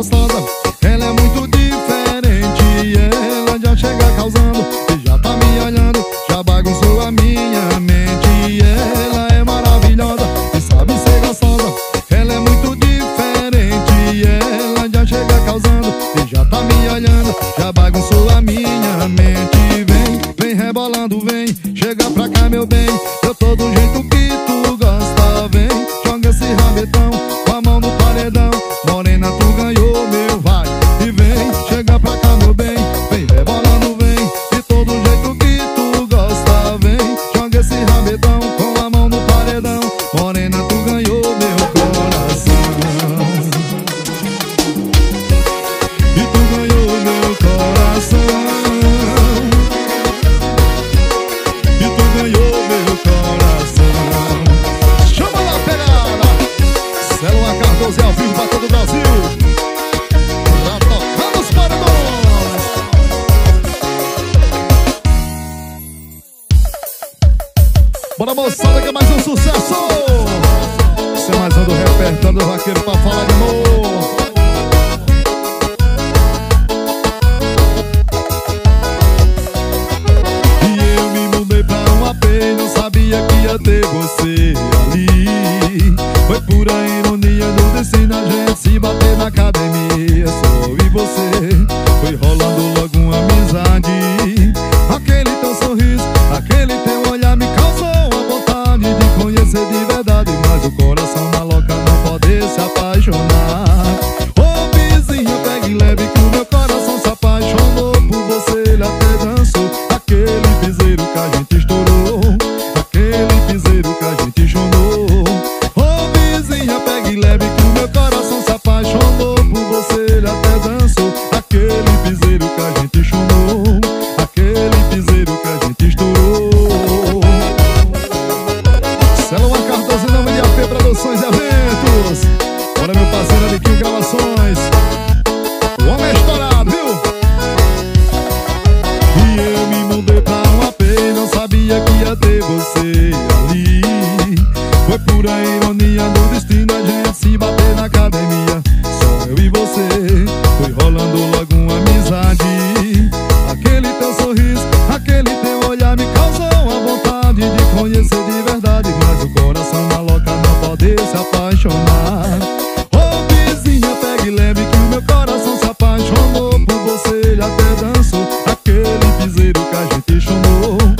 I'll queria ter você ali. Foi pura ironia do destino a gente se bater na cabeça. apaixonou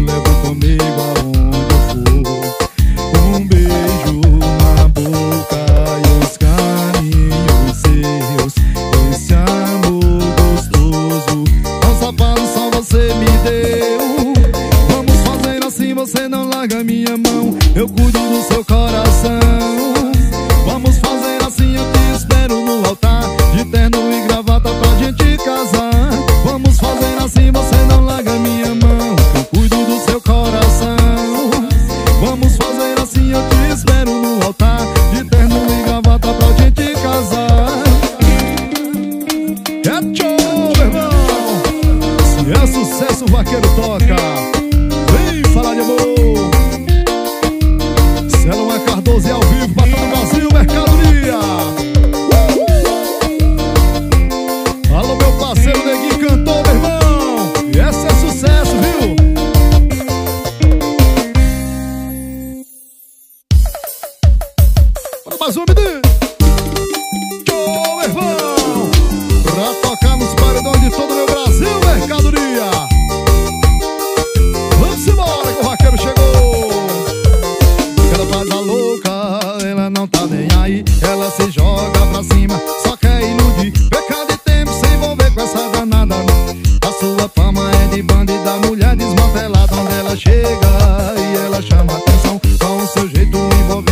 levo comigo aonde eu for. Vem falar de amor. Olhado nossos olhos evitando sofrimento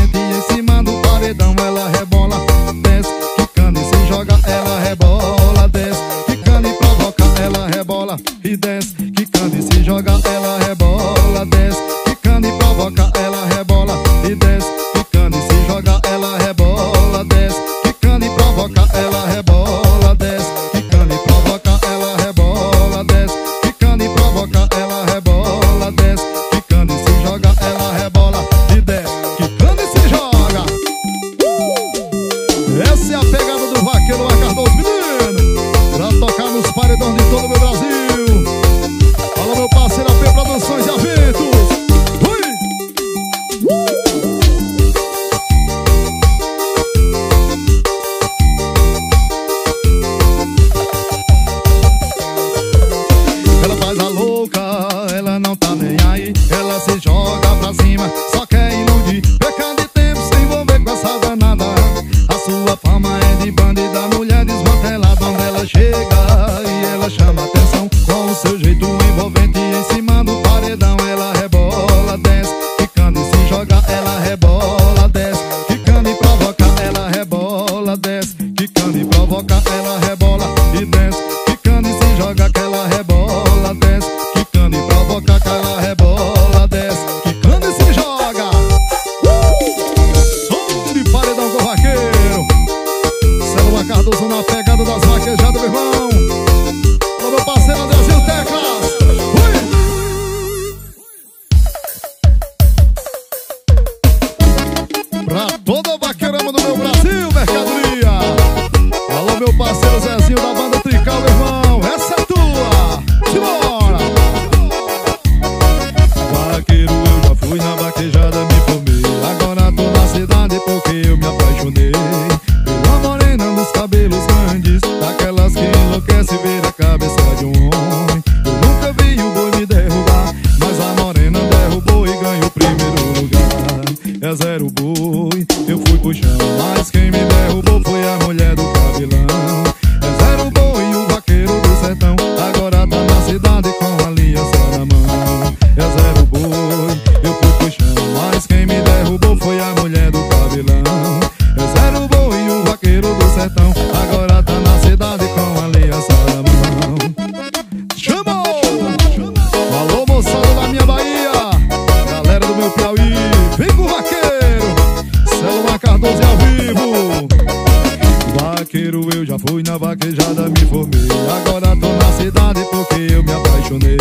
Assim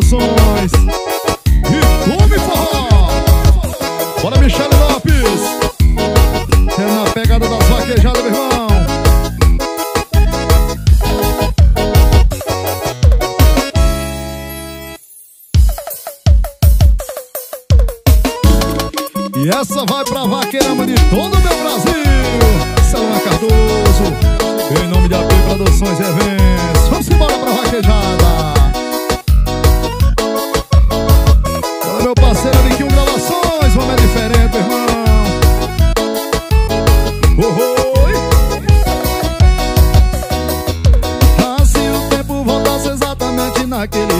o aquele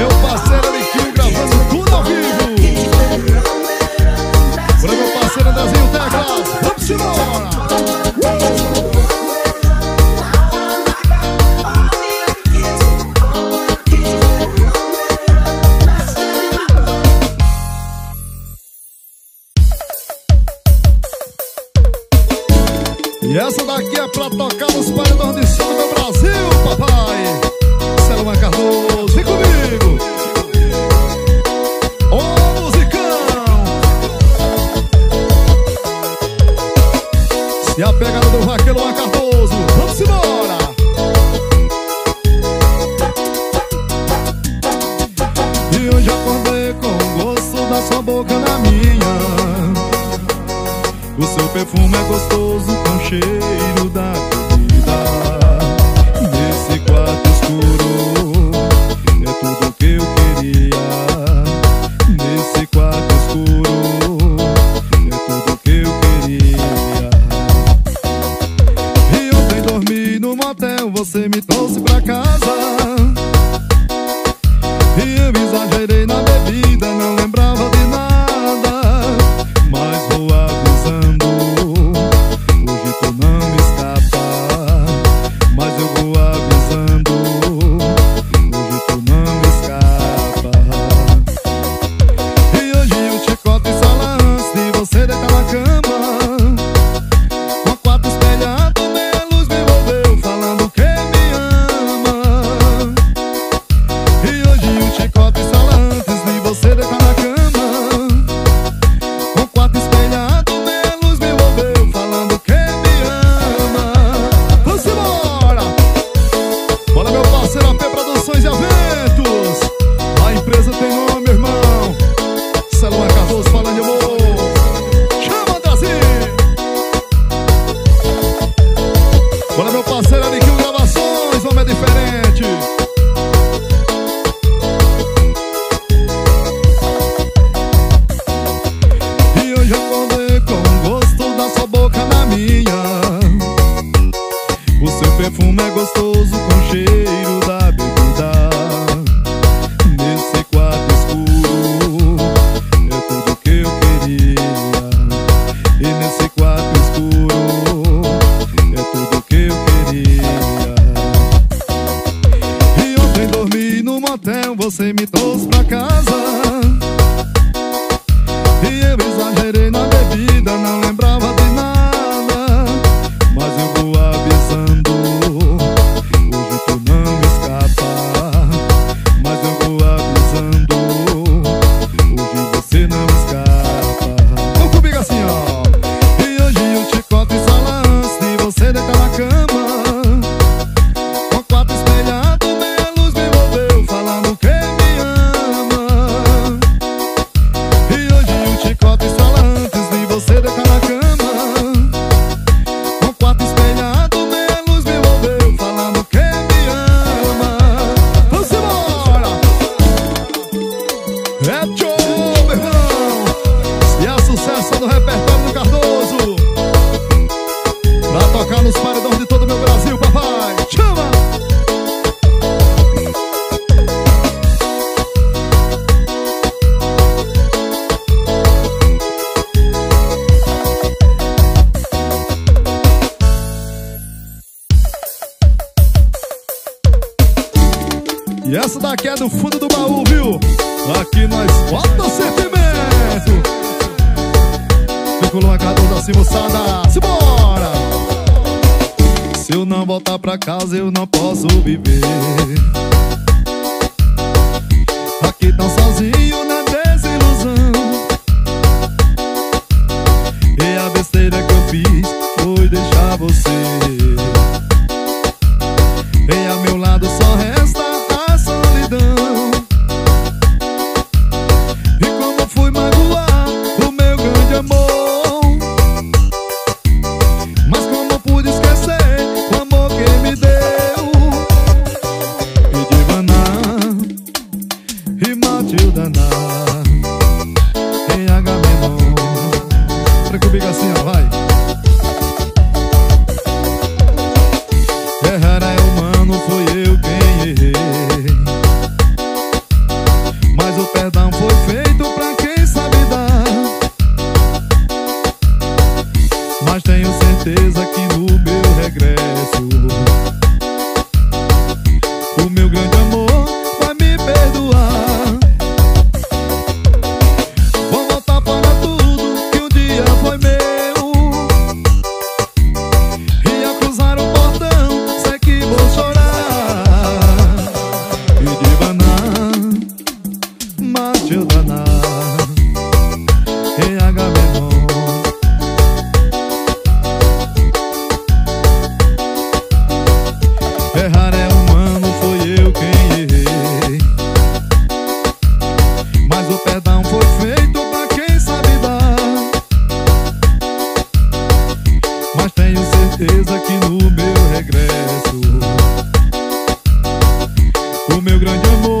Eu parceiro. boca na minha. O seu perfume é gostoso com cheiro. que é do fundo do baú, viu? Aqui nós bota sentimento. Ficou uma cadona assim, moçada. Simbora! Se eu não voltar pra casa, eu não posso viver. Aqui tão sozinho na desilusão. E a besteira que eu fiz foi deixar você. no meu regresso. O meu grande amor.